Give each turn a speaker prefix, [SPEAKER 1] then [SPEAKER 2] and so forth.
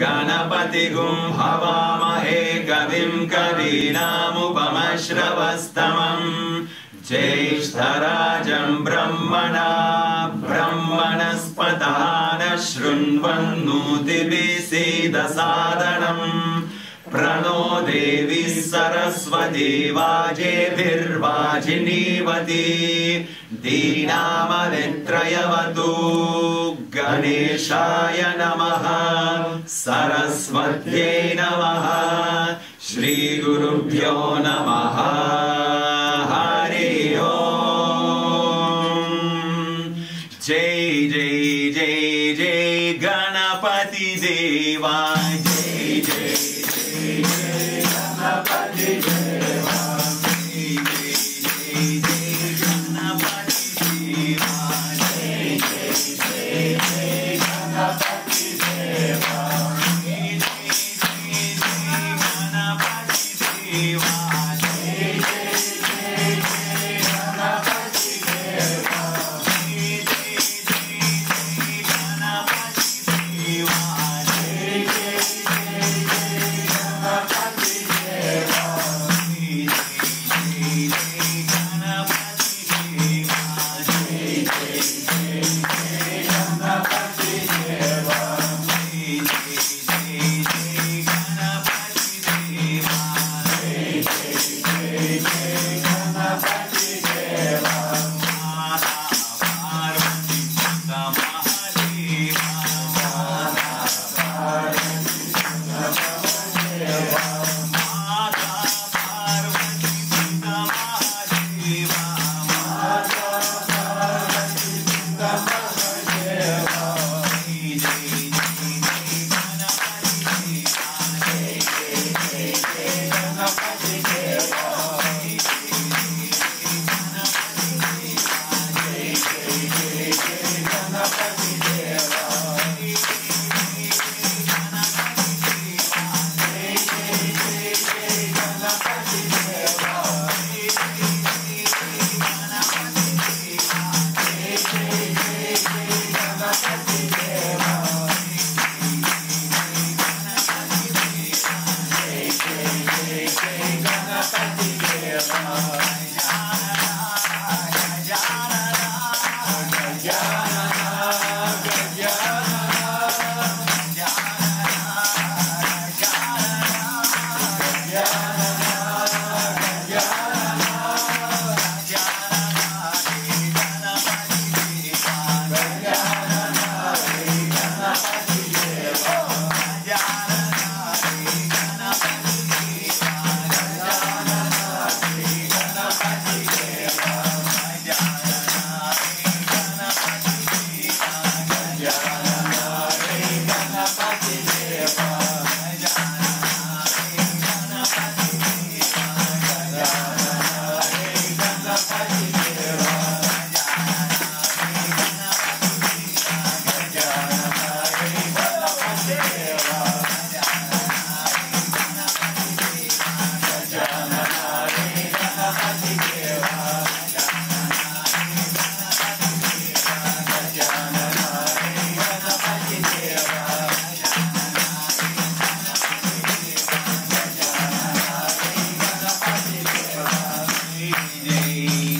[SPEAKER 1] गणपतिगुं हवामहे कविं कवीनामुपमश्रवस्तमम्। ज्येष्ठराजं ब्रह्मणा ब्रह्मणस्पता न शृण्वन्नोतिभिः सीदसादनम्। प्रणो देवी सरस्वती वाजेभिर्वाजिनीवती गणेशाय नमः सरस्वत्यै नमः श्रीगुरुभ्यो नमः हरि ओम्। जय जय जय जय गणपति देवा जय जय me.